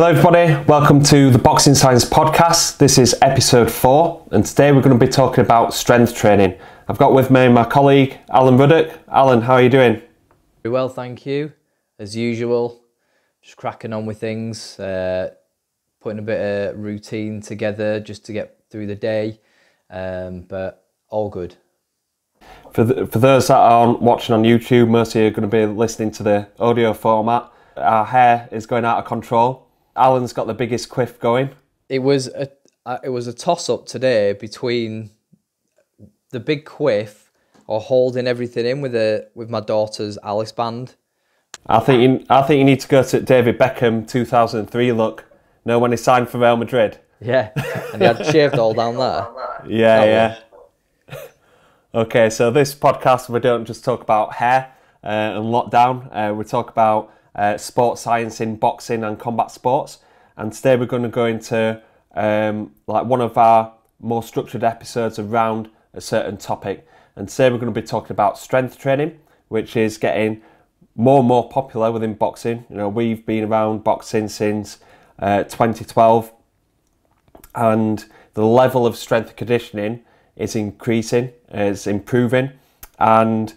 Hello, everybody. Welcome to the Boxing Science Podcast. This is episode four, and today we're going to be talking about strength training. I've got with me my colleague Alan Ruddock. Alan, how are you doing? Very well, thank you. As usual, just cracking on with things, uh, putting a bit of routine together just to get through the day, um, but all good. For, the, for those that aren't watching on YouTube, most of you are going to be listening to the audio format. Our hair is going out of control. Alan's got the biggest quiff going. It was a uh, it was a toss up today between the big quiff or holding everything in with a with my daughter's Alice band. I think you, I think you need to go to David Beckham 2003 look. know when he signed for Real Madrid. Yeah, and he had shaved all down there. Yeah, yeah. Okay, so this podcast we don't just talk about hair uh, and lockdown. Uh, we talk about uh, sports science in boxing and combat sports. And today we're going to go into um, like one of our more structured episodes around a certain topic. And today we're going to be talking about strength training, which is getting more and more popular within boxing. You know, we've been around boxing since uh, 2012, and the level of strength conditioning is increasing, is improving, and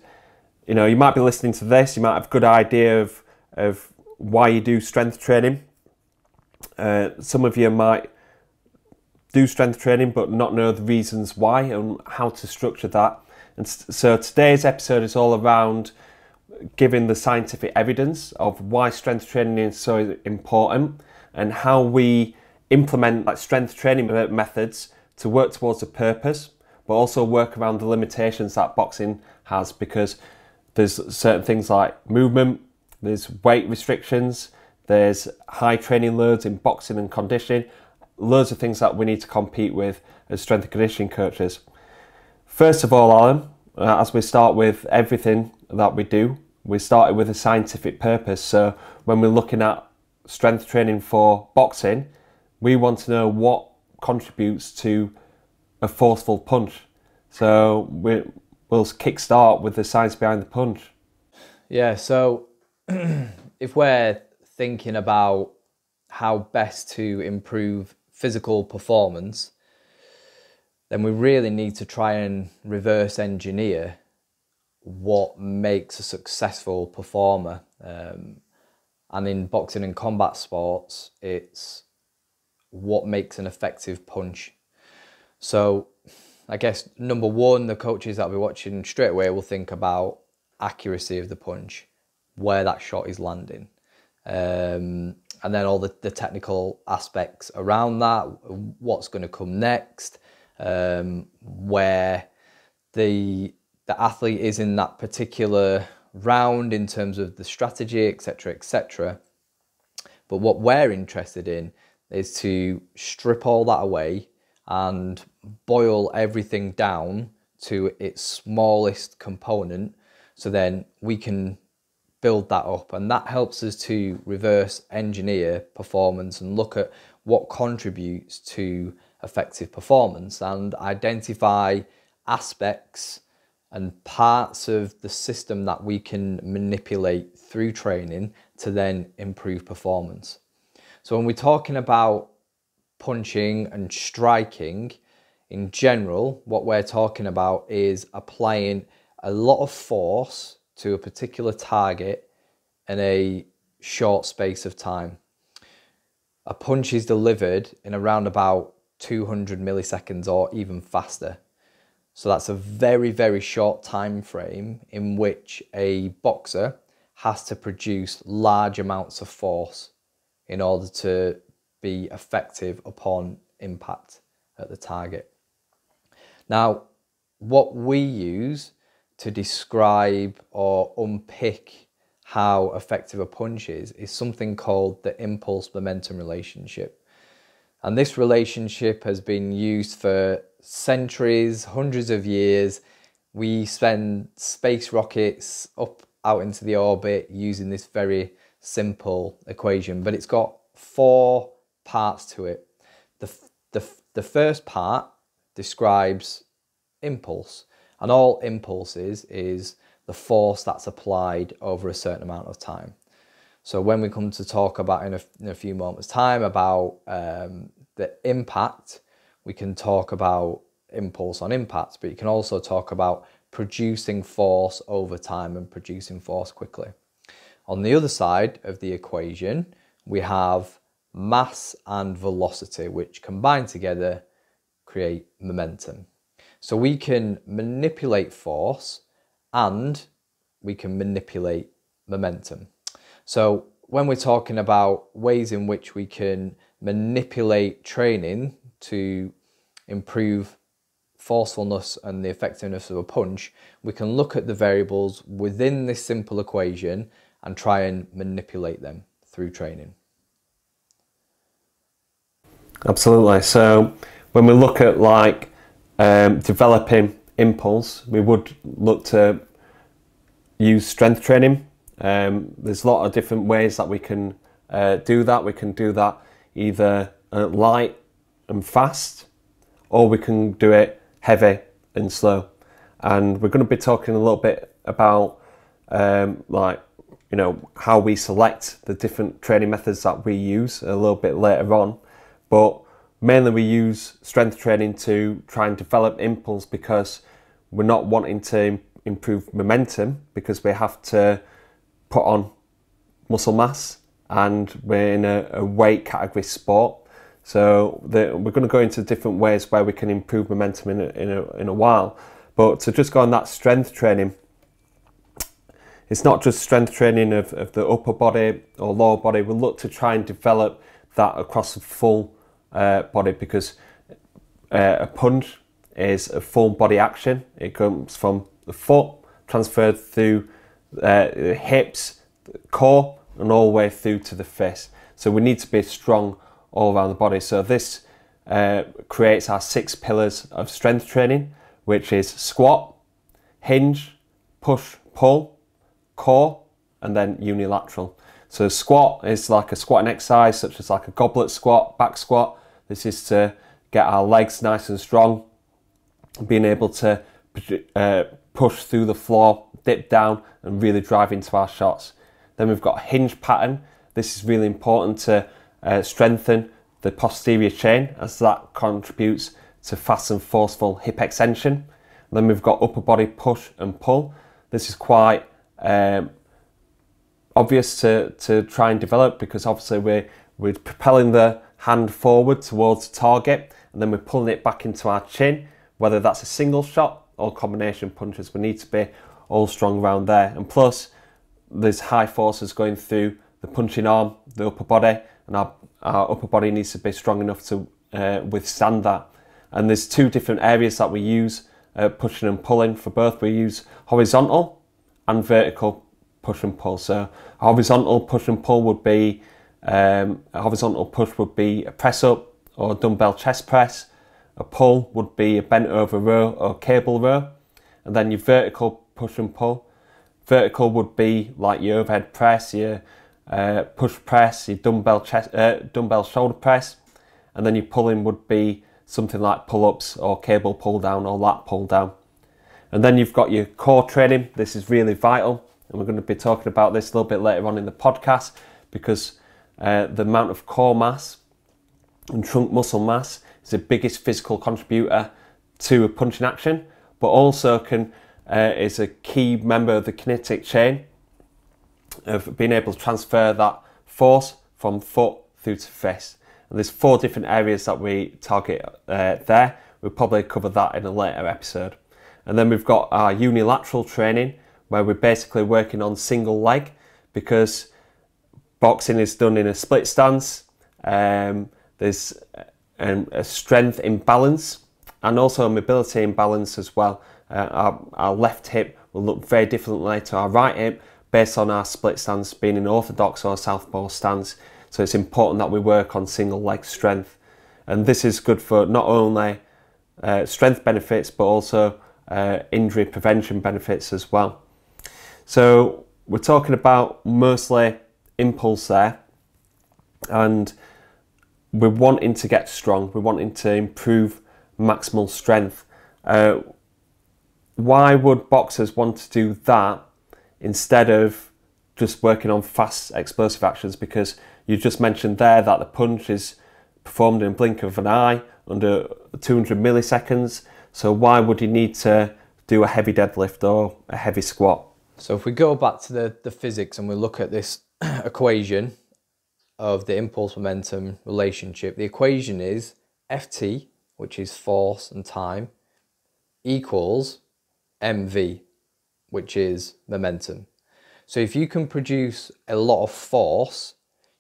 you know you might be listening to this, you might have a good idea of of why you do strength training. Uh, some of you might do strength training but not know the reasons why and how to structure that. And so today's episode is all around giving the scientific evidence of why strength training is so important and how we implement like strength training methods to work towards a purpose but also work around the limitations that boxing has because there's certain things like movement, there's weight restrictions, there's high training loads in boxing and conditioning, loads of things that we need to compete with as strength and conditioning coaches. First of all, Alan, uh, as we start with everything that we do, we started with a scientific purpose. So when we're looking at strength training for boxing, we want to know what contributes to a forceful punch. So we, we'll kickstart with the science behind the punch. Yeah, so if we're thinking about how best to improve physical performance, then we really need to try and reverse engineer what makes a successful performer. Um, and in boxing and combat sports, it's what makes an effective punch. So, I guess number one, the coaches that will be watching straight away will think about accuracy of the punch, where that shot is landing. Um, and then all the, the technical aspects around that, what's going to come next, um, where the the athlete is in that particular round in terms of the strategy, etc., etc. But what we're interested in is to strip all that away and boil everything down to its smallest component so then we can build that up and that helps us to reverse engineer performance and look at what contributes to effective performance and identify aspects and parts of the system that we can manipulate through training to then improve performance. So when we're talking about punching and striking, in general, what we're talking about is applying a lot of force to a particular target in a short space of time. A punch is delivered in around about 200 milliseconds or even faster. So that's a very, very short time frame in which a boxer has to produce large amounts of force in order to be effective upon impact at the target. Now, what we use to describe or unpick how effective a punch is is something called the impulse momentum relationship. And this relationship has been used for centuries, hundreds of years. We send space rockets up out into the orbit using this very simple equation, but it's got four parts to it. The, the, the first part describes impulse, and all impulses is the force that's applied over a certain amount of time. So when we come to talk about in a, in a few moments' time about um, the impact, we can talk about impulse on impact, but you can also talk about producing force over time and producing force quickly. On the other side of the equation, we have mass and velocity, which combine together create momentum. So we can manipulate force and we can manipulate momentum. So when we're talking about ways in which we can manipulate training to improve forcefulness and the effectiveness of a punch, we can look at the variables within this simple equation and try and manipulate them through training. Absolutely. So when we look at like um, developing impulse, we would look to use strength training. Um, there's a lot of different ways that we can uh, do that. We can do that either uh, light and fast, or we can do it heavy and slow. And we're going to be talking a little bit about um, like you know how we select the different training methods that we use a little bit later on. But mainly we use strength training to try and develop impulse because we're not wanting to improve momentum because we have to put on muscle mass and we're in a, a weight category sport. So the, we're going to go into different ways where we can improve momentum in a, in a, in a while. But to just go on that strength training, it's not just strength training of, of the upper body or lower body. We'll look to try and develop that across the full uh, body because uh, a punch is a full body action. It comes from the foot, transferred through uh, the hips, the core, and all the way through to the fist. So we need to be strong all around the body. So this uh, creates our six pillars of strength training, which is squat, hinge, push, pull, core, and then unilateral. So squat is like a squatting exercise, such as like a goblet squat, back squat. This is to get our legs nice and strong, being able to uh, push through the floor, dip down, and really drive into our shots. Then we've got hinge pattern. This is really important to uh, strengthen the posterior chain as that contributes to fast and forceful hip extension. Then we've got upper body push and pull. This is quite um, obvious to, to try and develop because obviously we're, we're propelling the hand forward towards target and then we're pulling it back into our chin, whether that's a single shot or combination punches. We need to be all strong around there. And plus, there's high forces going through the punching arm, the upper body, and our, our upper body needs to be strong enough to uh, withstand that. And there's two different areas that we use uh, pushing and pulling for both. We use horizontal and vertical push and pull. So horizontal push and pull would be um, a horizontal push would be a press up or dumbbell chest press. A pull would be a bent over row or cable row. And then your vertical push and pull. Vertical would be like your overhead press, your uh, push press, your dumbbell chest, uh, dumbbell shoulder press, and then your pulling would be something like pull-ups or cable pull down or lat pull down. And then you've got your core training. This is really vital, and we're going to be talking about this a little bit later on in the podcast because uh, the amount of core mass and trunk muscle mass is the biggest physical contributor to a punching action, but also can uh, is a key member of the kinetic chain of being able to transfer that force from foot through to fist. And there's four different areas that we target uh, there. We'll probably cover that in a later episode. And then we've got our unilateral training where we're basically working on single leg because boxing is done in a split stance. Um, there's a, strength imbalance and also a mobility imbalance as well. Uh, our, our left hip will look very differently to our right hip based on our split stance being an orthodox or southpaw stance. So it's important that we work on single leg strength. And this is good for not only uh, strength benefits but also uh, injury prevention benefits as well. So we're talking about mostly impulse there and we're wanting to get strong, we're wanting to improve maximal strength. Uh, why would boxers want to do that instead of just working on fast explosive actions because you just mentioned there that the punch is performed in a blink of an eye under 200 milliseconds. So why would you need to do a heavy deadlift or a heavy squat? So if we go back to the, the physics and we look at this equation of the impulse momentum relationship, the equation is Ft, which is force and time, equals mv, which is momentum. So if you can produce a lot of force,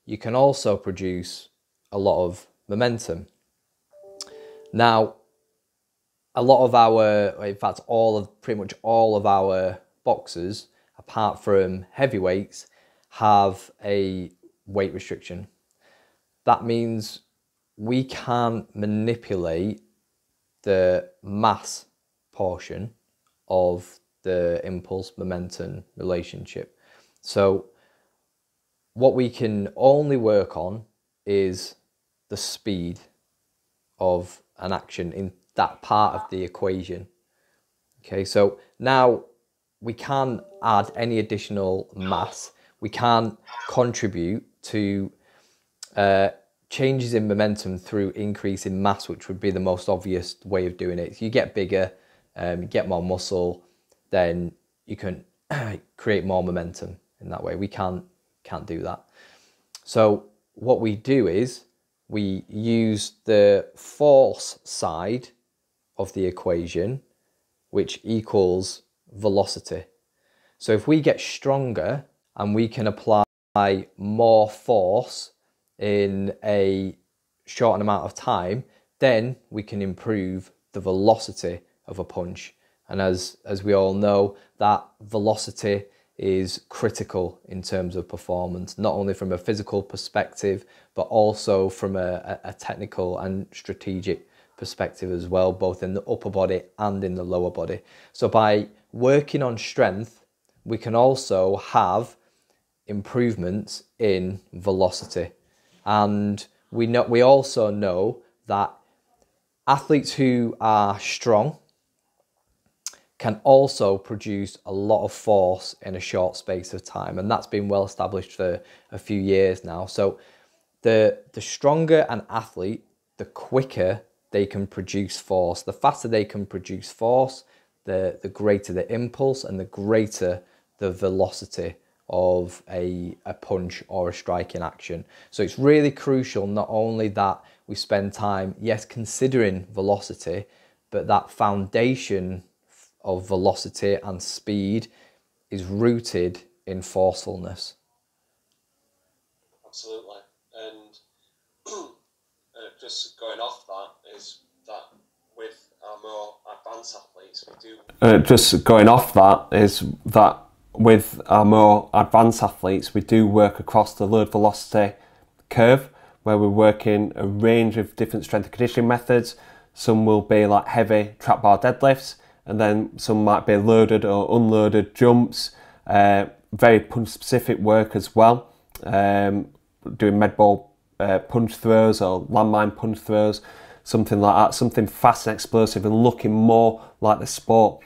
you can also produce a lot of momentum. Now, a lot of our, in fact, all of pretty much all of our boxers, apart from heavyweights, have a weight restriction. That means we can't manipulate the mass portion of the impulse momentum relationship. So, what we can only work on is the speed of an action in that part of the equation. Okay, so now we can't add any additional mass. We can't contribute to uh, changes in momentum through increase in mass, which would be the most obvious way of doing it. If you get bigger, um, get more muscle, then you can create more momentum in that way. We can't can't do that. So what we do is we use the force side of the equation, which equals velocity. So if we get stronger and we can apply more force in a short amount of time, then we can improve the velocity of a punch. And as, as we all know, that velocity is critical in terms of performance, not only from a physical perspective, but also from a, a technical and strategic perspective as well, both in the upper body and in the lower body. So by working on strength, we can also have improvements in velocity. And we know we also know that athletes who are strong can also produce a lot of force in a short space of time. And that's been well established for a few years now. So the, the stronger an athlete, the quicker they can produce force. The faster they can produce force, the, the greater the impulse and the greater the velocity of a, a punch or a striking action. So it's really crucial not only that we spend time, yes, considering velocity, but that foundation of velocity and speed is rooted in forcefulness. Absolutely. And uh, just going off that is that with our more advanced athletes, we do. Uh, just going off that is that with our more advanced athletes, we do work across the load velocity curve where we're working a range of different strength and conditioning methods. Some will be like heavy trap bar deadlifts, and then some might be loaded or unloaded jumps, uh, very punch specific work as well, um, doing med ball uh, punch throws or landmine punch throws, something like that, something fast and explosive and looking more like the sport.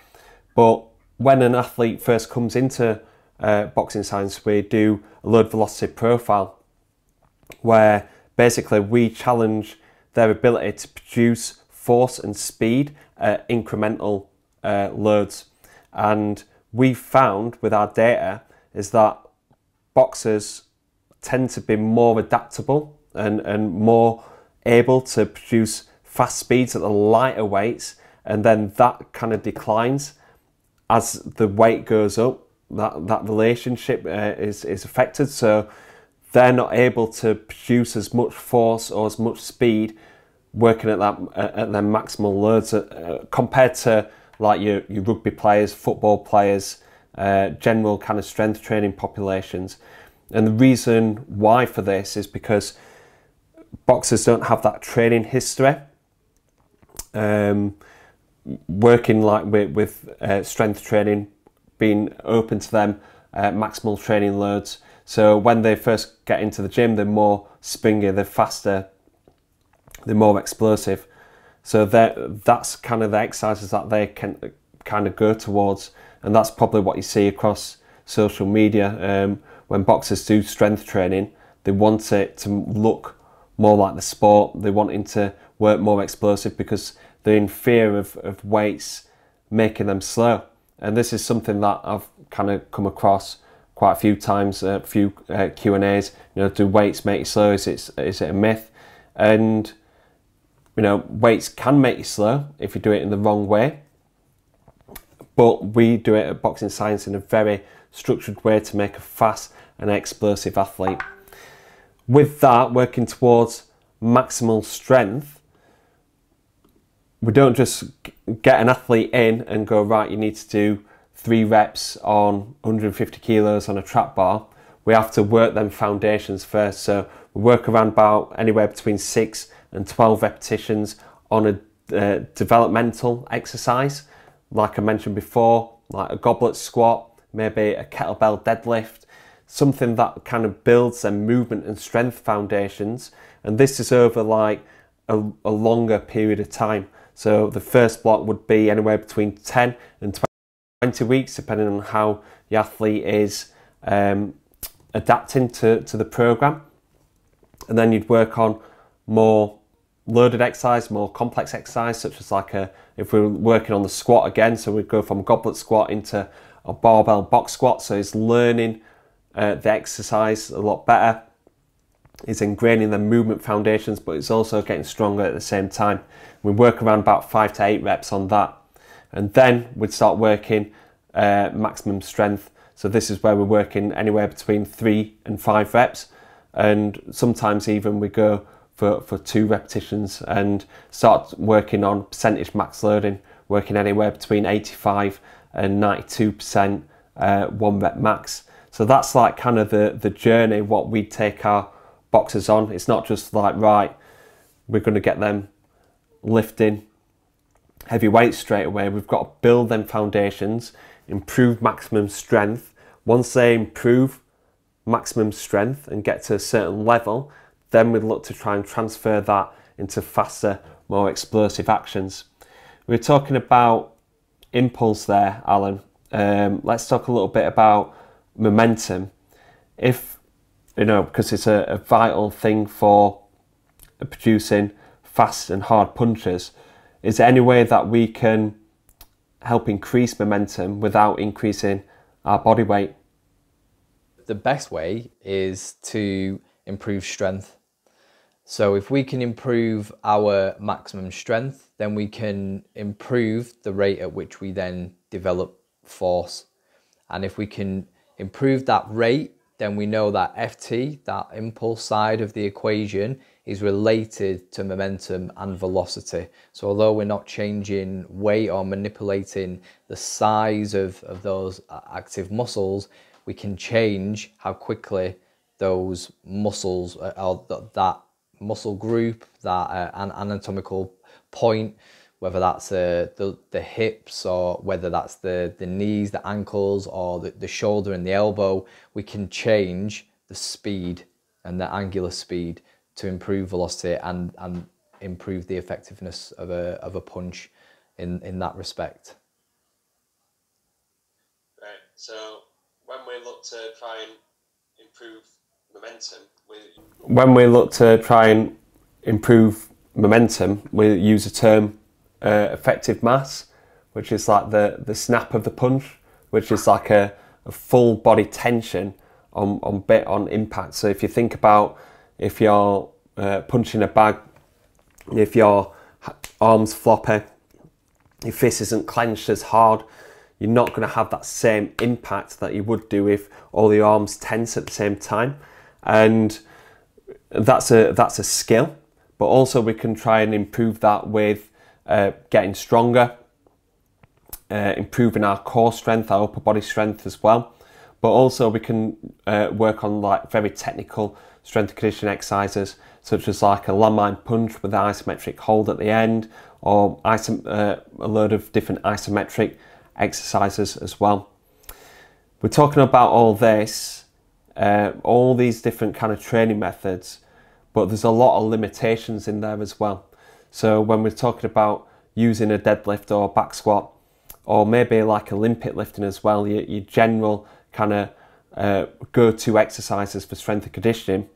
But when an athlete first comes into uh, boxing science, we do a load velocity profile where basically we challenge their ability to produce force and speed at incremental uh, loads. And we found with our data is that boxers tend to be more adaptable and, and more able to produce fast speeds at the lighter weights and then that kind of declines as the weight goes up that that relationship uh, is is affected. So they're not able to produce as much force or as much speed working at that at their maximal loads uh, compared to like your, your rugby players football players uh, general kind of strength training populations. And the reason why for this is because boxers don't have that training history. Um, working like with, with uh, strength training, being open to them, uh, maximal training loads. So when they first get into the gym, they're more springy, they're faster, they're more explosive. So that that's kind of the exercises that they can kind of go towards, and that's probably what you see across social media. Um, when boxers do strength training, they want it to look more like the sport. They want it to work more explosive because they're in fear of, of weights making them slow. And this is something that I've kind of come across quite a few times, a few uh, Q and A's. You know, do weights make you slow? Is it is it a myth? And you know, weights can make you slow if you do it in the wrong way. But we do it at Boxing Science in a very structured way to make a fast and explosive athlete. With that, working towards maximal strength, we don't just get an athlete in and go, right, you need to do three reps on 150 kilos on a trap bar. We have to work them foundations first. So we work around about anywhere between six and 12 repetitions on a uh, developmental exercise. Like I mentioned before, like a goblet squat, maybe a kettlebell deadlift, something that kind of builds their movement and strength foundations. And this is over like a, a longer period of time. So the first block would be anywhere between 10 and 20 weeks, depending on how the athlete is um, adapting to, to the program. And then you'd work on more loaded exercise, more complex exercise, such as like a, if we're working on the squat again, so we'd go from goblet squat into a barbell box squat. So it's learning uh, the exercise a lot better. It's ingraining the movement foundations, but it's also getting stronger at the same time. We work around about five to eight reps on that. And then we'd start working uh, maximum strength. So this is where we're working anywhere between three and five reps. And sometimes even we go for, for two repetitions and start working on percentage max loading, working anywhere between 85 and 92% uh, one rep max. So that's like kind of the, the journey, what we take our boxers on. It's not just like, right, we're going to get them lifting heavy weights straight away. We've got to build them foundations, improve maximum strength. Once they improve maximum strength and get to a certain level, then we'd look to try and transfer that into faster, more explosive actions. We are talking about impulse there, Alan. Um, let's talk a little bit about momentum. If, you know, because it's a, a vital thing for producing fast and hard punches, is there any way that we can help increase momentum without increasing our body weight? The best way is to improve strength. So if we can improve our maximum strength, then we can improve the rate at which we then develop force. And if we can improve that rate, then we know that FT, that impulse side of the equation, is related to momentum and velocity. So although we're not changing weight or manipulating the size of, of those active muscles, we can change how quickly those muscles uh, or that muscle group, that uh, an anatomical point, whether that's uh, the, the hips or whether that's the, the knees, the ankles, or the, the shoulder and the elbow, we can change the speed and the angular speed to improve velocity and, and improve the effectiveness of a, of a punch in, in that respect. Right. So when we look to try and improve momentum, we... when we look to try and improve momentum, we use a term uh, effective mass, which is like the, the snap of the punch, which is like a, a full body tension on, on bit on impact. So if you think about if you're uh, punching a bag, if your arms floppy, your fist isn't clenched as hard, you're not going to have that same impact that you would do if all the arms tense at the same time. And that's a that's a skill, but also we can try and improve that with uh, getting stronger, uh, improving our core strength, our upper body strength as well. But also we can uh, work on like very technical strength and conditioning exercises, such as like a landmine punch with an isometric hold at the end, or uh, a load of different isometric exercises as well. We're talking about all this, uh, all these different kind of training methods, but there's a lot of limitations in there as well. So when we're talking about using a deadlift or back squat, or maybe like Olympic lifting as well, your, your general kind of uh, go-to exercises for strength and conditioning,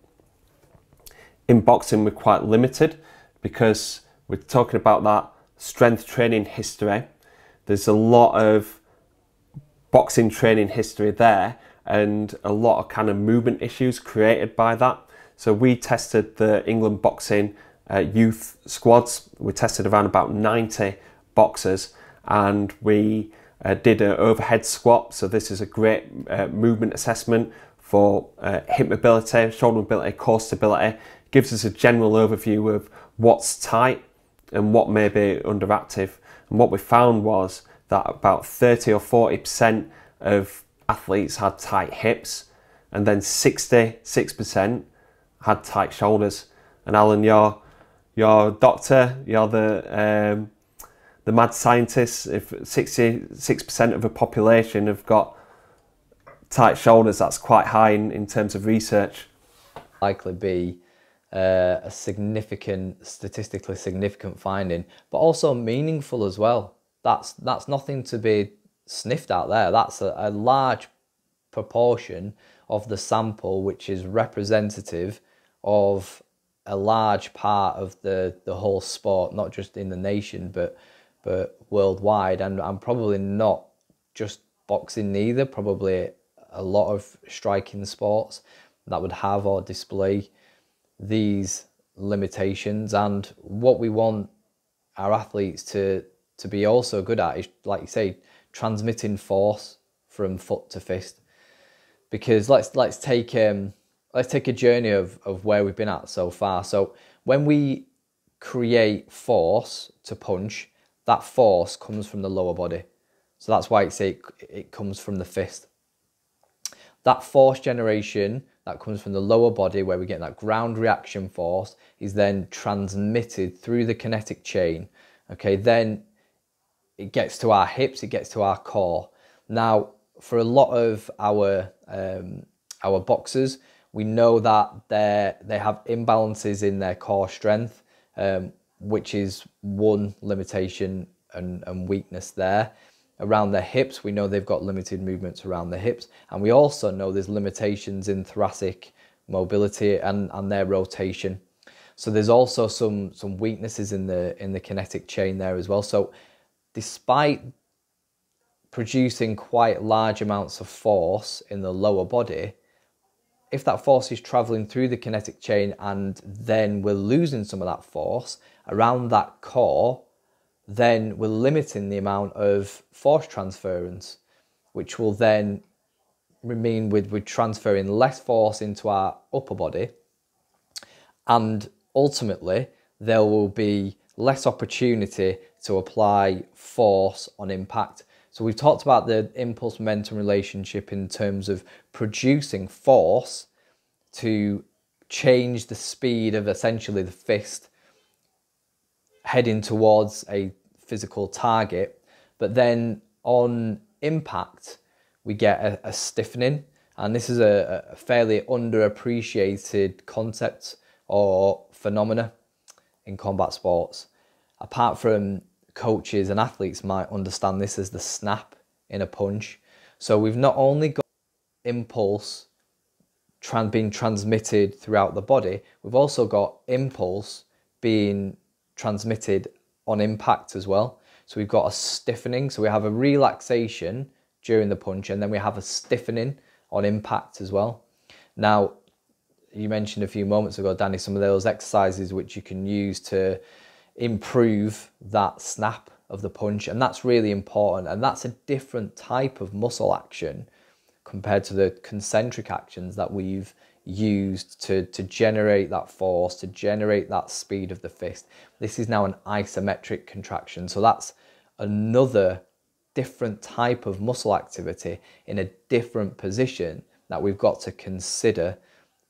in boxing we're quite limited because we're talking about that strength training history. There's a lot of boxing training history there and a lot of kind of movement issues created by that. So we tested the England boxing uh, youth squads. We tested around about 90 boxers and we uh, did an overhead squat. So this is a great uh, movement assessment for uh, hip mobility, shoulder mobility, core stability. Gives us a general overview of what's tight and what may be underactive. And what we found was that about 30 or 40% of athletes had tight hips, and then 66% had tight shoulders. And Alan, you're, you're doctor, you're the, um, the mad scientist. If 66% of the population have got tight shoulders, that's quite high in, in terms of research. Likely be uh, a significant, statistically significant finding, but also meaningful as well. That's that's nothing to be sniffed out there. That's a, a large proportion of the sample, which is representative of a large part of the the whole sport, not just in the nation, but but worldwide, and I'm probably not just boxing neither. Probably a lot of striking sports that would have or display these limitations and what we want our athletes to to be also good at is like you say transmitting force from foot to fist because let's let's take um let's take a journey of of where we've been at so far so when we create force to punch that force comes from the lower body so that's why it's it, it comes from the fist that force generation that comes from the lower body where we get that ground reaction force is then transmitted through the kinetic chain. Okay, then it gets to our hips, it gets to our core. Now, for a lot of our um, our boxers, we know that they they have imbalances in their core strength, um, which is one limitation and, and weakness there around their hips. We know they've got limited movements around the hips. And we also know there's limitations in thoracic mobility and, and their rotation. So there's also some, some weaknesses in the, in the kinetic chain there as well. So despite producing quite large amounts of force in the lower body, if that force is traveling through the kinetic chain and then we're losing some of that force around that core, then we're limiting the amount of force transference, which will then mean with, with transferring less force into our upper body. And ultimately, there will be less opportunity to apply force on impact. So we've talked about the impulse momentum relationship in terms of producing force to change the speed of essentially the fist heading towards a physical target. But then on impact, we get a, a stiffening. And this is a, a fairly underappreciated concept or phenomena in combat sports. Apart from coaches and athletes might understand this as the snap in a punch. So we've not only got impulse being transmitted throughout the body, we've also got impulse being transmitted on impact as well. So we've got a stiffening, so we have a relaxation during the punch, and then we have a stiffening on impact as well. Now, you mentioned a few moments ago, Danny, some of those exercises which you can use to improve that snap of the punch, and that's really important. And that's a different type of muscle action compared to the concentric actions that we've used to, to generate that force, to generate that speed of the fist. This is now an isometric contraction. So that's another different type of muscle activity in a different position that we've got to consider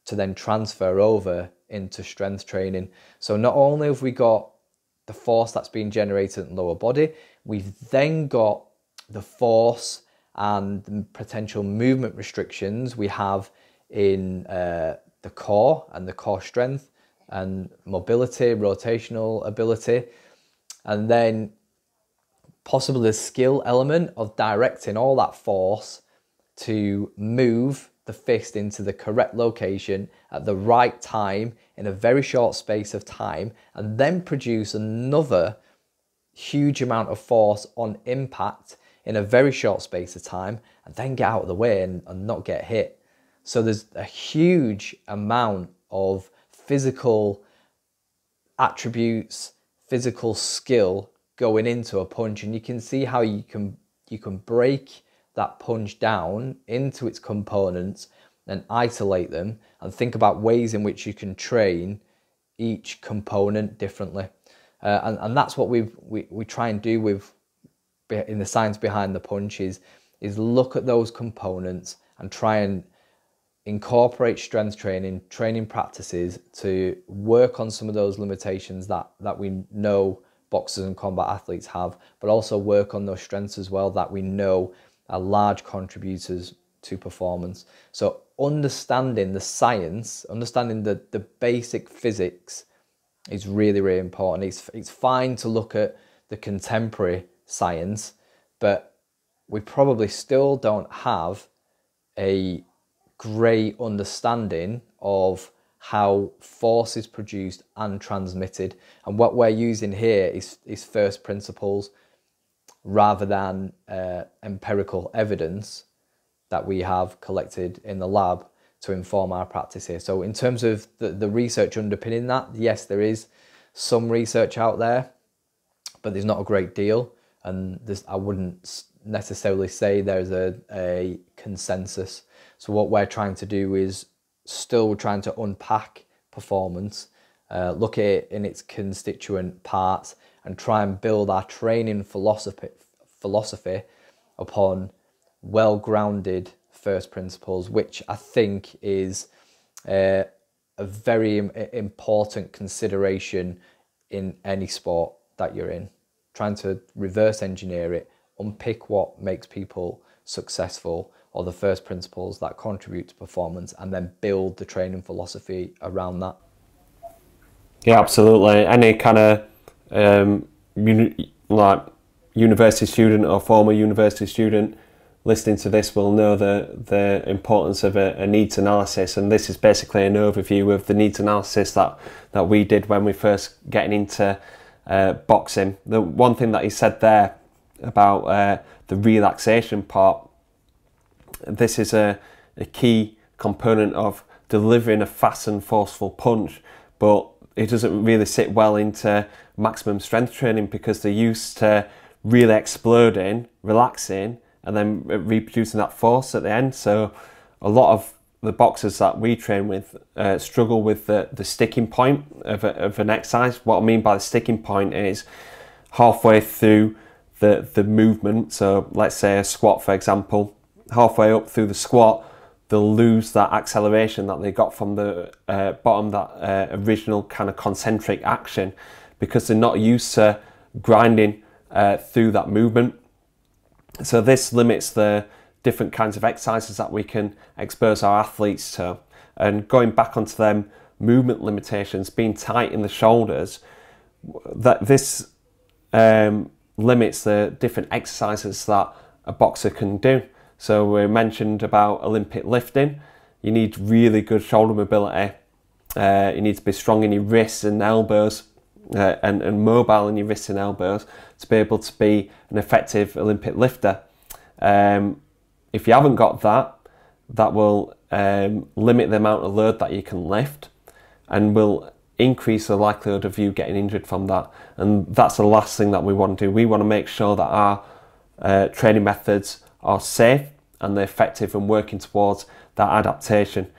to then transfer over into strength training. So not only have we got the force that's being generated in the lower body, we've then got the force and the potential movement restrictions we have in uh, the core and the core strength and mobility, rotational ability, and then possibly the skill element of directing all that force to move the fist into the correct location at the right time in a very short space of time and then produce another huge amount of force on impact in a very short space of time and then get out of the way and, and not get hit. So there's a huge amount of physical attributes, physical skill going into a punch and you can see how you can you can break that punch down into its components and isolate them and think about ways in which you can train each component differently. Uh, and, and that's what we we, we try and do with in the science behind the punch is, is look at those components and try and incorporate strength training, training practices to work on some of those limitations that, that we know boxers and combat athletes have, but also work on those strengths as well that we know are large contributors to performance. So understanding the science, understanding the, the basic physics is really, really important. It's, it's fine to look at the contemporary science, but we probably still don't have a great understanding of how force is produced and transmitted. And what we're using here is, is first principles rather than uh, empirical evidence that we have collected in the lab to inform our practice here. So in terms of the, the research underpinning that, yes, there is some research out there, but there's not a great deal. And I wouldn't necessarily say there's a, a consensus. So what we're trying to do is still trying to unpack performance, uh, look at it in its constituent parts, and try and build our training philosophy philosophy upon well-grounded first principles, which I think is uh, a very important consideration in any sport that you're in. Trying to reverse engineer it, unpick what makes people successful or the first principles that contribute to performance, and then build the training philosophy around that. Yeah, absolutely. Any kind of um, uni- like university student or former university student listening to this will know the the importance of a, a, needs analysis and this is basically an overview of the needs analysis that that we did when we first getting into uh, boxing. The one thing that he said there about uh, the relaxation part this is a, a key component of delivering a fast and forceful punch but it doesn't really sit well into maximum strength training because they're used to really exploding relaxing and then reproducing that force at the end. So a lot of the boxers that we train with uh, struggle with the, the sticking point of, a, of an exercise. What I mean by the sticking point is halfway through the, the movement. So let's say a squat, for example, halfway up through the squat, they'll lose that acceleration that they got from the uh, bottom, that uh, original kind of concentric action, because they're not used to grinding uh, through that movement. So this limits the different kinds of exercises that we can expose our athletes to. And going back onto them movement limitations, being tight in the shoulders, that this um, limits the different exercises that a boxer can do. So we mentioned about Olympic lifting. You need really good shoulder mobility. Uh, you need to be strong in your wrists and elbows uh, and, and mobile in your wrists and elbows to be able to be an effective Olympic lifter. Um, if you haven't got that, that will um, limit the amount of load that you can lift and will increase the likelihood of you getting injured from that. And that's the last thing that we want to do. We want to make sure that our uh, training methods are safe and they're effective and working towards that adaptation.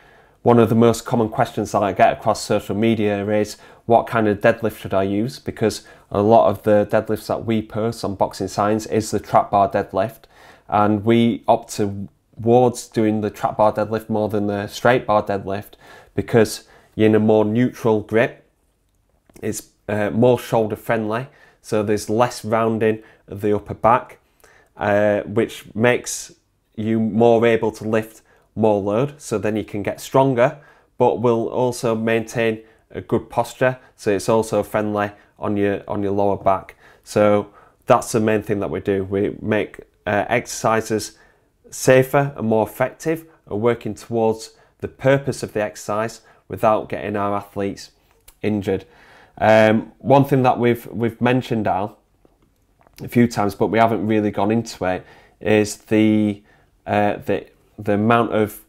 One of the most common questions that I get across social media is what kind of deadlift should I use? Because a lot of the deadlifts that we post on Boxing Science is the trap bar deadlift, and we opt towards doing the trap bar deadlift more than the straight bar deadlift because you're in a more neutral grip. It's uh, more shoulder friendly, so there's less rounding of the upper back, uh, which makes you more able to lift more load so then you can get stronger but will also maintain a good posture so it's also friendly on your on your lower back so that's the main thing that we do we make uh, exercises safer and more effective and working towards the purpose of the exercise without getting our athletes injured. Um, one thing that we've we've mentioned Al a few times, but we haven't really gone into it, is the uh, the the amount of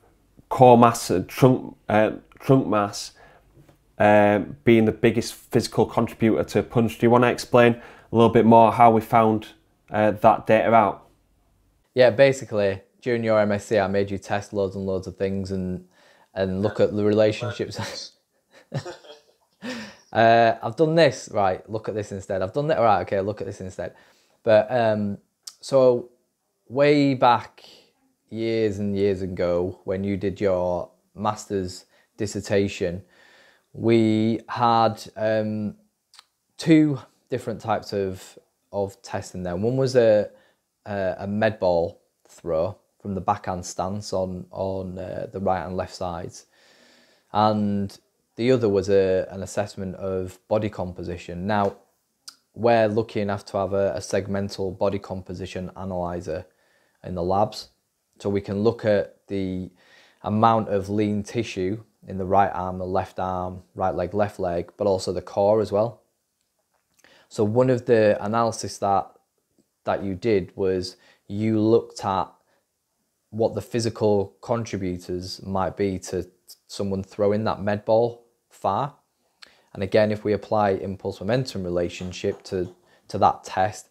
core mass and trunk uh, trunk mass um, being the biggest physical contributor to punch. Do you want to explain a little bit more how we found uh, that data out? Yeah, basically during your MSc, I made you test loads and loads of things and and look at the relationships. uh, I've done this right. Look at this instead. I've done that right. Okay, look at this instead. But um, so way back years and years ago, when you did your master's dissertation, we had um, two different types of of testing there. One was a a, a med ball throw from the backhand stance on on uh, the right and left sides, and the other was a an assessment of body composition. Now, we're lucky enough to have a, a segmental body composition analyzer in the labs, so we can look at the amount of lean tissue in the right arm, the left arm, right leg, left leg, but also the core as well. So one of the analysis that that you did was you looked at what the physical contributors might be to someone throwing that med ball far. And again, if we apply impulse momentum relationship to, to that test,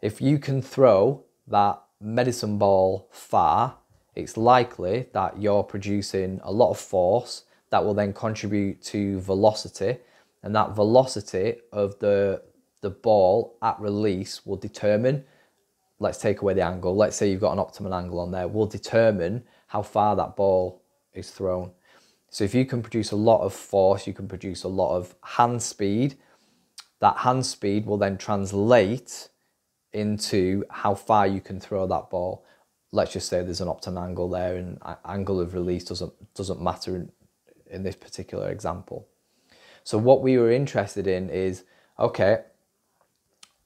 if you can throw that medicine ball far, it's likely that you're producing a lot of force that will then contribute to velocity. And that velocity of the, the ball at release will determine let's take away the angle. Let's say you've got an optimal angle on there. Will determine how far that ball is thrown. So if you can produce a lot of force, you can produce a lot of hand speed. That hand speed will then translate into how far you can throw that ball. Let's just say there's an optimum angle there, and angle of release doesn't doesn't matter in, in this particular example. So what we were interested in is okay,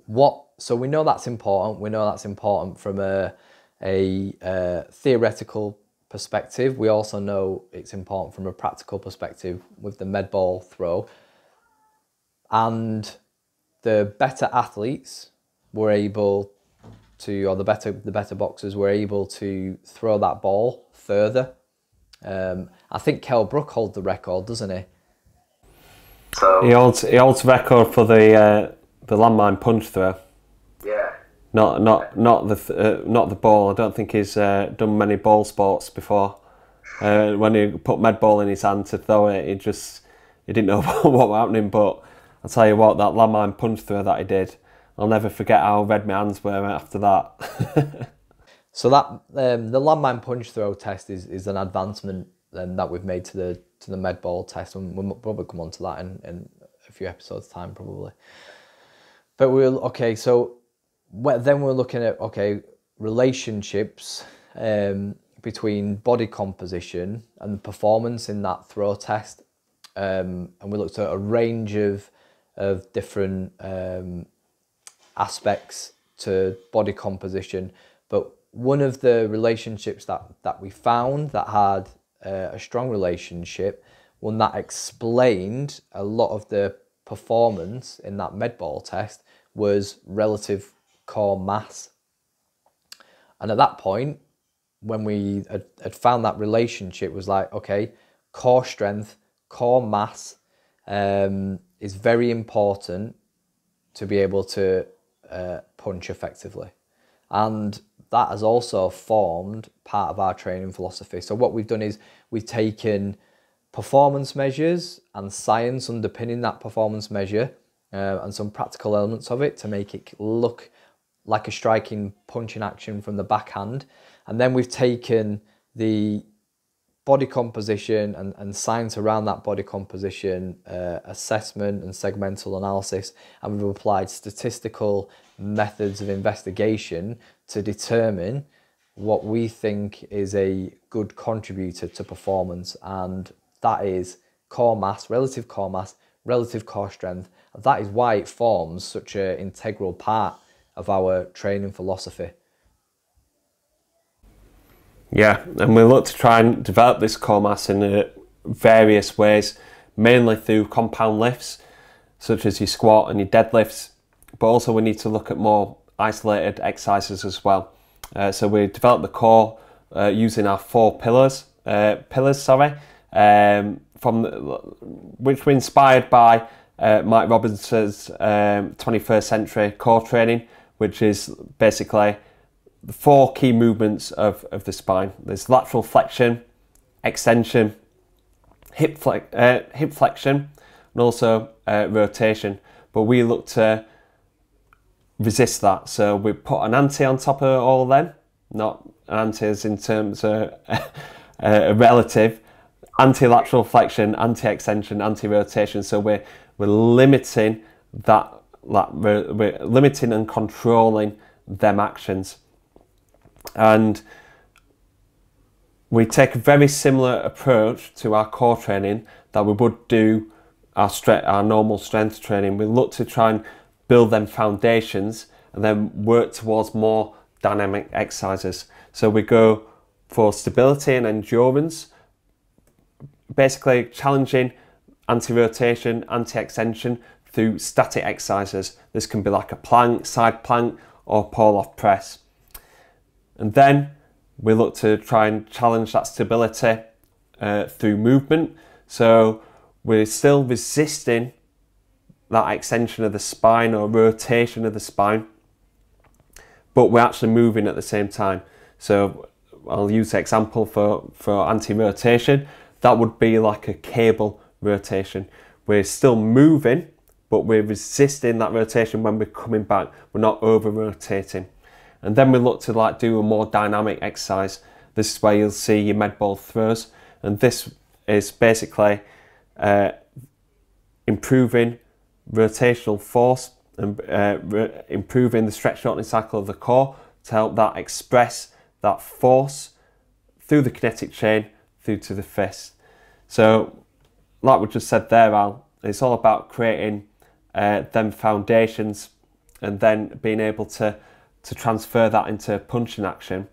what so we know that's important. We know that's important from a, a, a theoretical perspective. We also know it's important from a practical perspective with the med ball throw. And the better athletes were able to, or the better the better boxers were able to throw that ball further. Um, I think Kel Brook holds the record, doesn't he? So he holds he holds record for the uh, the landmine punch throw. Yeah. Not not not the uh, not the ball. I don't think he's uh, done many ball sports before. Uh, when he put med ball in his hand to throw it, he just he didn't know what was happening. But I'll tell you what, that landmine punch throw that he did, I'll never forget how red my hands were after that. so that um, the landmine punch throw test is, is an advancement um, that we've made to the to the med ball test, and we'll probably come on to that in, in a few episodes time probably. But we'll okay, so then we're looking at okay relationships um, between body composition and the performance in that throw test, um, and we looked at a range of of different um, aspects to body composition. But one of the relationships that that we found that had uh, a strong relationship, one that explained a lot of the performance in that medball test was relative core mass. And at that point, when we had, had found that relationship, was like, okay, core strength, core mass um, is very important to be able to uh, punch effectively. And that has also formed part of our training philosophy. So, what we've done is we've taken performance measures and science underpinning that performance measure uh, and some practical elements of it to make it look like a striking punching action from the backhand. And then we've taken the body composition and, and science around that body composition uh, assessment and segmental analysis, and we've applied statistical methods of investigation to determine what we think is a good contributor to performance, and that is core mass, relative core mass, relative core strength. That is why it forms such an integral part of our training philosophy. Yeah, and we look to try and develop this core mass in uh, various ways, mainly through compound lifts, such as your squat and your deadlifts, but also we need to look at more isolated exercises as well. Uh, so we develop the core uh, using our four pillars, uh, pillars, sorry, um, from which were inspired by uh, Mike Robertson's um, 21st century core training, which is basically the four key movements of, of the spine. There's lateral flexion, extension, hip, flex, uh, hip flexion, and also uh, rotation. But we look to resist that. So we put an anti on top of all of them, not an anti as in terms of a relative, anti-lateral flexion, anti-extension, anti-rotation. So we're, we're limiting that, that we're limiting and controlling them actions. And we take a very similar approach to our core training that we would do our, our normal strength training. We look to try and build them foundations and then work towards more dynamic exercises. So we go for stability and endurance, basically challenging anti-rotation, anti-extension through static exercises. This can be like a plank, side plank or Pallof press. And then we look to try and challenge that stability uh, through movement. So we're still resisting that extension of the spine or rotation of the spine, but we're actually moving at the same time. So I'll use the example for, for anti-rotation. That would be like a cable rotation. We're still moving, but we're resisting that rotation when we're coming back. We're not over rotating. And then we look to like do a more dynamic exercise. This is where you'll see your med ball throws. And this is basically uh, improving rotational force and uh, improving the stretch shortening cycle of the core to help that express that force through the kinetic chain through to the fist. So, like we just said there, Al, it's all about creating uh, them foundations and then being able to to transfer that into punching action.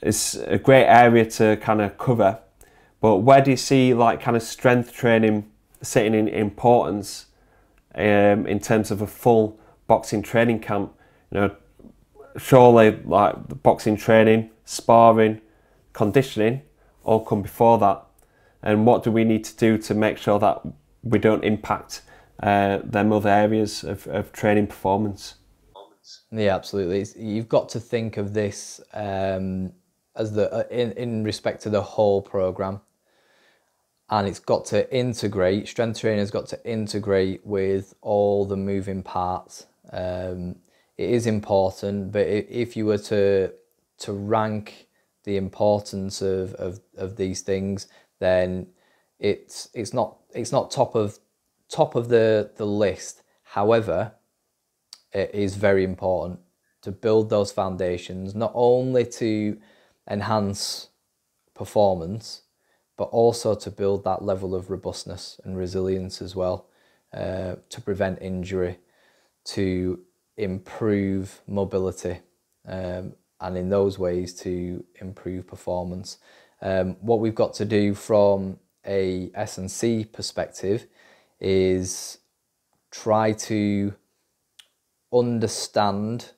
It's a great area to kind of cover. But where do you see like kind of strength training sitting in importance um, in terms of a full boxing training camp? You know, surely like the boxing training, sparring, conditioning all come before that. And what do we need to do to make sure that we don't impact uh, them other areas of, of training performance? Yeah, absolutely. You've got to think of this um, as the uh, in in respect to the whole program, and it's got to integrate. Strength training has got to integrate with all the moving parts. Um, it is important, but if you were to to rank the importance of, of, of these things, then it's it's not it's not top of top of the, the list. However, it is very important to build those foundations, not only to enhance performance, but also to build that level of robustness and resilience as well, uh, to prevent injury, to improve mobility, um, and in those ways to improve performance. Um, what we've got to do from a S&C perspective is try to understand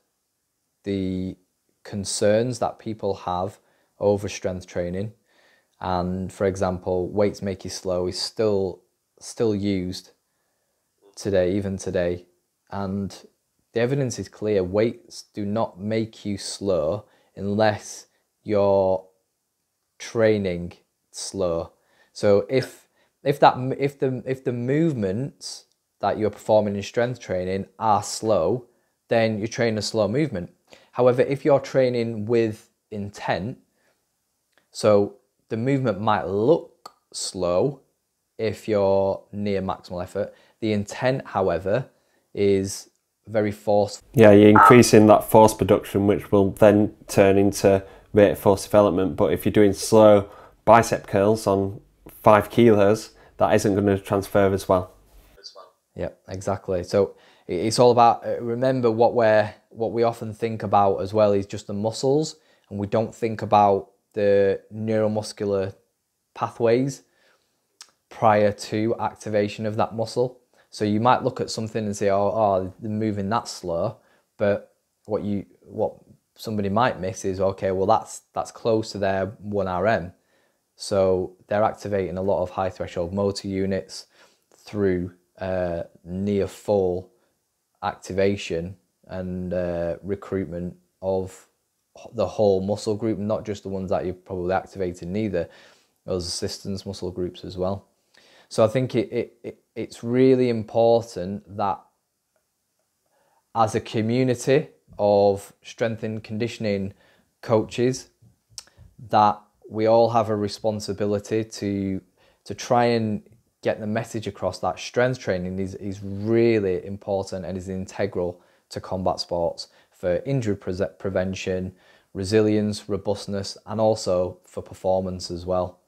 the concerns that people have over strength training. And for example weights make you slow is still still used today even today. And the evidence is clear weights do not make you slow unless you're training slow. So if if that if the if the movements that you're performing in strength training are slow, then you train a slow movement. However, if you're training with intent, so the movement might look slow if you're near maximal effort. The intent, however, is very forceful. Yeah, you're increasing that force production, which will then turn into rate of force development. But if you're doing slow bicep curls on five kilos, that isn't going to transfer as well. Yeah, exactly. So it's all about uh, remember what we're what we often think about as well is just the muscles, and we don't think about the neuromuscular pathways prior to activation of that muscle. So you might look at something and say, "Oh, oh they're moving that slow," but what you what somebody might miss is, okay, well that's that's close to their one RM, so they're activating a lot of high threshold motor units through uh, near full activation and uh, recruitment of the whole muscle group, not just the ones that you've probably activated, neither those assistance muscle groups as well. So I think it, it, it it's really important that as a community of strength and conditioning coaches that we all have a responsibility to to try and get the message across that strength training is, is really important and is integral to combat sports for injury pre- prevention, resilience, robustness, and also for performance as well.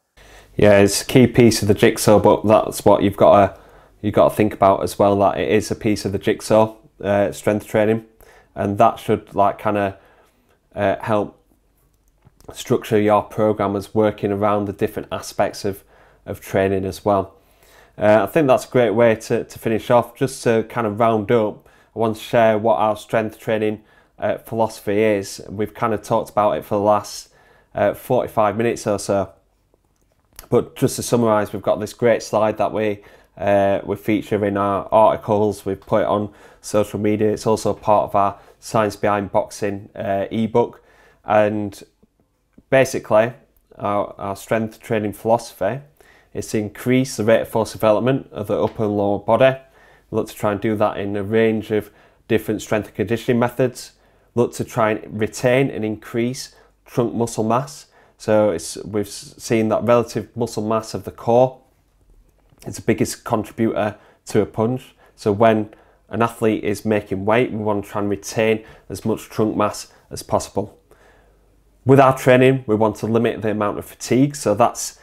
Yeah, it's a key piece of the jigsaw, but that's what you've got to you've got to think about as well. That it is a piece of the jigsaw, uh, strength training, and that should like kind of uh, help structure your program as working around the different aspects of of training as well. Uh, I think that's a great way to, to finish off. Just to kind of round up, I want to share what our strength training uh, philosophy is. We've kind of talked about it for the last uh, 45 minutes or so. But just to summarise, we've got this great slide that we uh, we feature in our articles. We've put it on social media. It's also part of our Science Behind Boxing uh, ebook. And basically, our, our strength training philosophy is to increase the rate of force development of the upper and lower body. We look to try and do that in a range of different strength and conditioning methods. Look to try and retain and increase trunk muscle mass. So it's, we've seen that relative muscle mass of the core is the biggest contributor to a punch. So when an athlete is making weight, we want to try and retain as much trunk mass as possible. With our training, we want to limit the amount of fatigue. So that's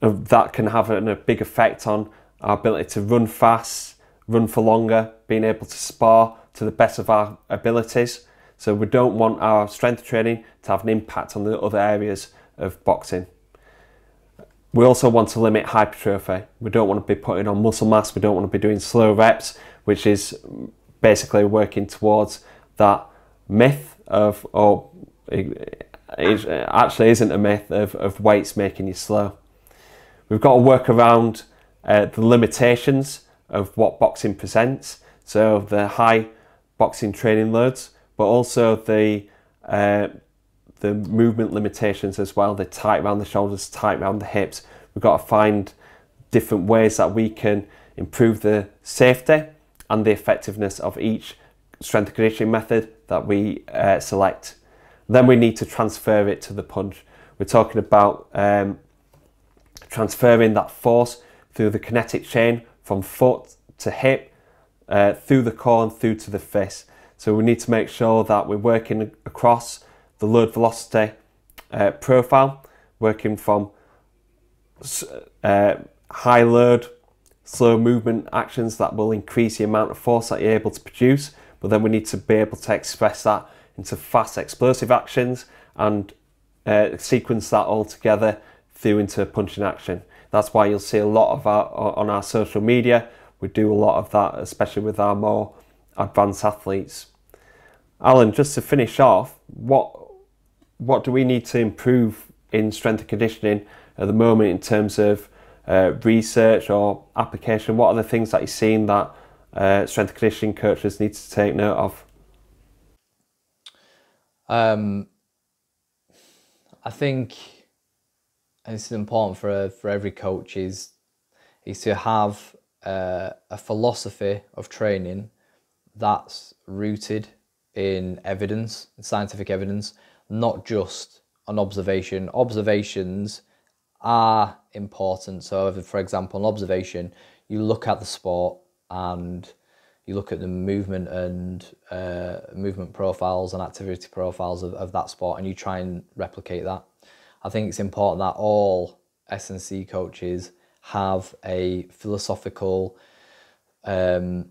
that can have a big effect on our ability to run fast, run for longer, being able to spar to the best of our abilities. So we don't want our strength training to have an impact on the other areas of boxing. We also want to limit hypertrophy. We don't want to be putting on muscle mass. We don't want to be doing slow reps, which is basically working towards that myth of, or it, it actually isn't a myth of, of weights making you slow. We've got to work around uh, the limitations of what boxing presents, so the high boxing training loads, but also the uh, the movement limitations as well. They're tight around the shoulders, tight around the hips. We've got to find different ways that we can improve the safety and the effectiveness of each strength conditioning method that we uh, select. Then we need to transfer it to the punch. We're talking about um, transferring that force through the kinetic chain from foot to hip, uh, through the core and through to the fist. So we need to make sure that we're working across the load velocity uh, profile, working from uh, high load, slow movement actions that will increase the amount of force that you're able to produce. But then we need to be able to express that into fast explosive actions and uh, sequence that all together through into punching action. That's why you'll see a lot of our on our social media. We do a lot of that, especially with our more advanced athletes. Alan, just to finish off, what what do we need to improve in strength and conditioning at the moment in terms of uh, research or application? What are the things that you're seeing that uh, strength and conditioning coaches need to take note of? Um, I think and this is important for for every coach is is to have uh, a philosophy of training that's rooted in evidence, scientific evidence, not just an observation. Observations are important. So, for example, an observation, you look at the sport and you look at the movement and uh, movement profiles and activity profiles of, of that sport and you try and replicate that. I think it's important that all S&C coaches have a philosophical um,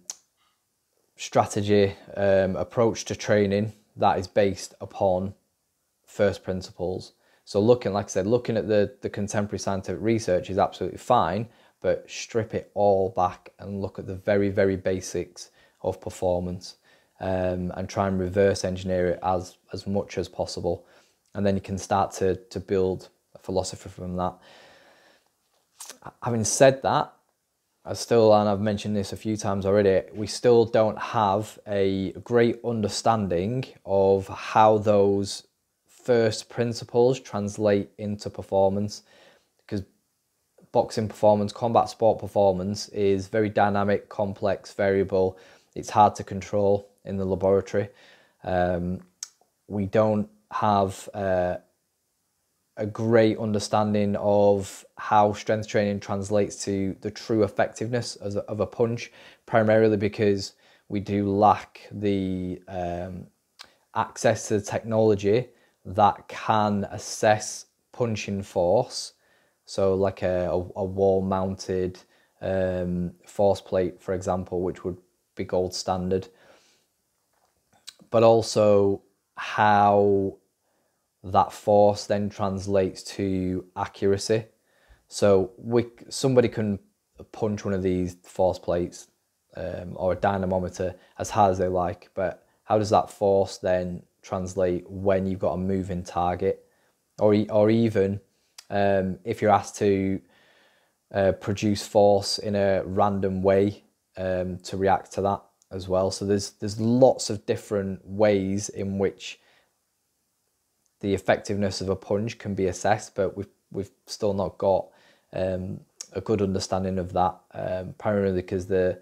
strategy um, approach to training that is based upon first principles. So looking, like I said, looking at the, the contemporary scientific research is absolutely fine, but strip it all back and look at the very, very basics of performance um, and try and reverse engineer it as, as much as possible. And then you can start to, to build a philosophy from that. Having said that, I still, and I've mentioned this a few times already, we still don't have a great understanding of how those first principles translate into performance because boxing performance, combat sport performance is very dynamic, complex, variable. It's hard to control in the laboratory. Um, we don't have uh, a great understanding of how strength training translates to the true effectiveness of a, of a punch, primarily because we do lack the um, access to the technology that can assess punching force. So, like a, a, a wall mounted um, force plate, for example, which would be gold standard, but also how that force then translates to accuracy. So we somebody can punch one of these force plates um, or a dynamometer as hard as they like, but how does that force then translate when you've got a moving target, or or even um, if you're asked to uh, produce force in a random way um, to react to that as well. So there's there's lots of different ways in which the effectiveness of a punch can be assessed, but we've we've still not got um, a good understanding of that, um, primarily because the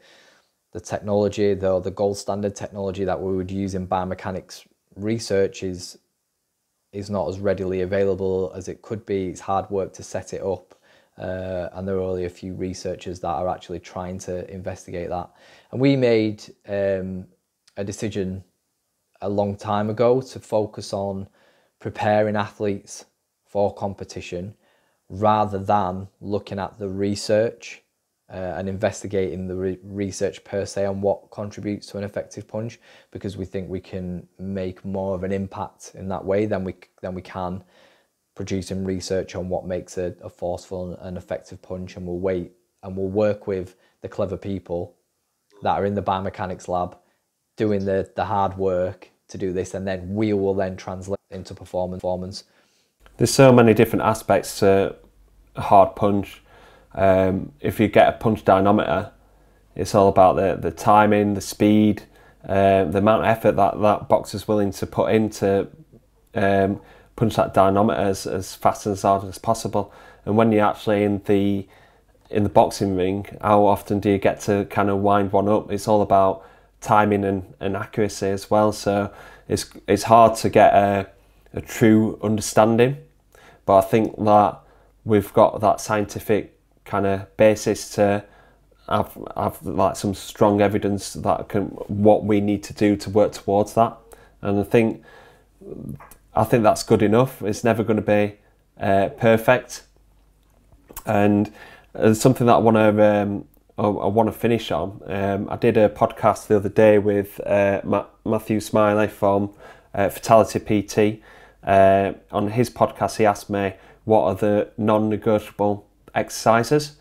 the technology, the the gold standard technology that we would use in biomechanics research is is not as readily available as it could be. It's hard work to set it up, uh, and there are only a few researchers that are actually trying to investigate that. And we made um, a decision a long time ago to focus on preparing athletes for competition rather than looking at the research uh, and investigating the re- research per se on what contributes to an effective punch because we think we can make more of an impact in that way than we than we can producing research on what makes a, a forceful and effective punch and we'll wait and we'll work with the clever people that are in the biomechanics lab doing the, the hard work to do this and then we will then translate into performance. There's so many different aspects to a hard punch. Um, if you get a punch dynamometer, it's all about the, the timing, the speed, uh, the amount of effort that that boxer's willing to put into um, punch that dynamometer as, as fast and as hard as possible. And when you're actually in the in the boxing ring, how often do you get to kind of wind one up? It's all about timing and, and accuracy as well. So it's it's hard to get a, a true understanding. But I think that we've got that scientific kind of basis to have, have like some strong evidence that can what we need to do to work towards that. And I think I think that's good enough. It's never going to be uh, perfect. And uh, something that I want to um, I, want to finish on. Um, I did a podcast the other day with uh, Matthew Smiley from uh, Fatality PT. Uh, on his podcast, he asked me what are the non-negotiable exercises.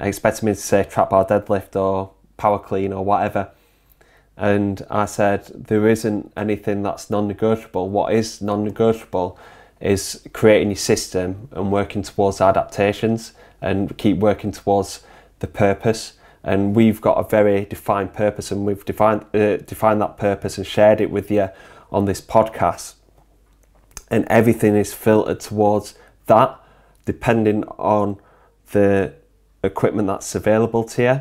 He expected me to say trap bar deadlift or power clean or whatever. And I said there isn't anything that's non-negotiable. What is non-negotiable is creating your system and working towards adaptations and keep working towards the purpose. And we've got a very defined purpose and we've defined uh, defined that purpose and shared it with you on this podcast. And everything is filtered towards that depending on the equipment that's available to you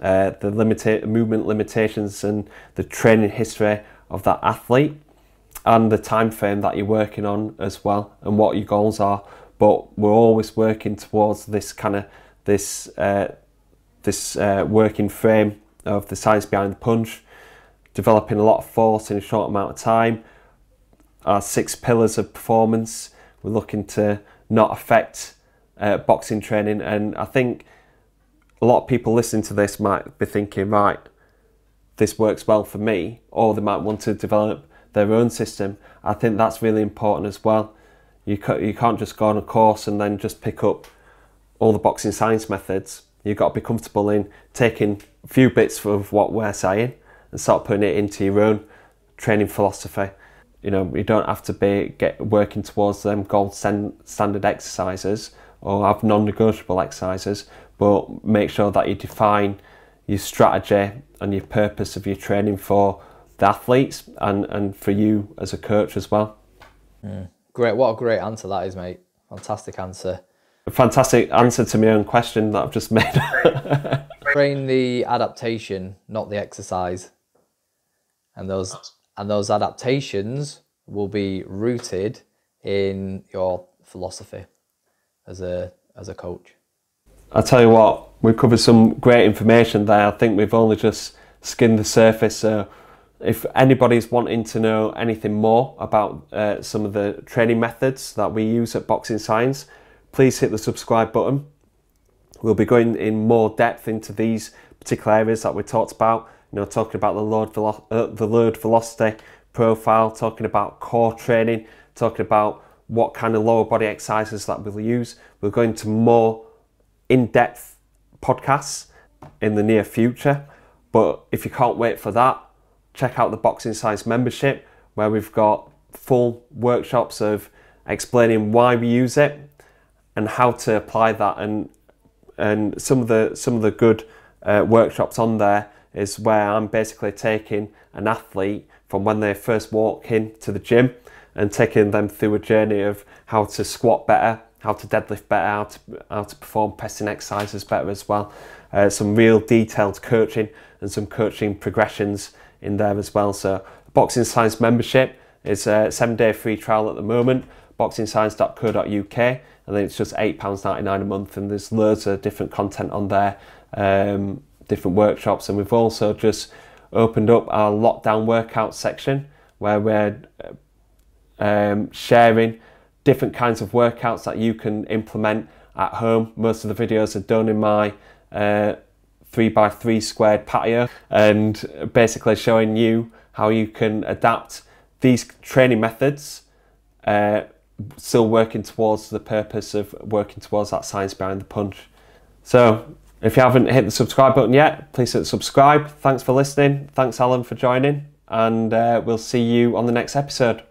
uh, the limita- movement limitations and the training history of that athlete and the time frame that you're working on as well and what your goals are but we're always working towards this kind of this uh, this uh, working frame of the science behind the punch, developing a lot of force in a short amount of time. Our six pillars of performance, we're looking to not affect uh, boxing training. And I think a lot of people listening to this might be thinking, right, this works well for me, or they might want to develop their own system. I think that's really important as well. You, you can't just go on a course and then just pick up all the boxing science methods. You've got to be comfortable in taking a few bits of what we're saying and start putting it into your own training philosophy. You know, you don't have to be get working towards them gold standard exercises or have non-negotiable exercises, but make sure that you define your strategy and your purpose of your training for the athletes and, and for you as a coach as well. Mm. Great, what a great answer that is, mate. Fantastic answer. A fantastic answer to my own question that I've just made. Train the adaptation, not the exercise. And those and those adaptations will be rooted in your philosophy as a as a coach. I tell you what, we've covered some great information there. I think we've only just skinned the surface. So if anybody's wanting to know anything more about uh, some of the training methods that we use at Boxing Science, please hit the subscribe button. We'll be going in more depth into these particular areas that we talked about. You know, talking about the load, velo- uh, the load velocity profile, talking about core training, talking about what kind of lower body exercises that we'll use. We'll go into more in-depth podcasts in the near future. But if you can't wait for that, check out the Boxing Science membership where we've got full workshops of explaining why we use it and how to apply that and and some of the some of the good uh, workshops on there is where I'm basically taking an athlete from when they first walk in to the gym and taking them through a journey of how to squat better, how to deadlift better, how to, how to perform pressing exercises better as well. Uh, some real detailed coaching and some coaching progressions in there as well. So, Boxing Science membership is a seven day free trial at the moment, boxingscience.co.uk, and then it's just £8.99 a month, and there's loads of different content on there, um, different workshops, and we've also just opened up our lockdown workout section where we're um, sharing different kinds of workouts that you can implement at home. Most of the videos are done in my uh, 3x3 squared patio and basically showing you how you can adapt these training methods uh, still working towards the purpose of working towards that science behind the punch. So if you haven't hit the subscribe button yet, please hit subscribe. Thanks for listening. Thanks Alan for joining and uh, we'll see you on the next episode.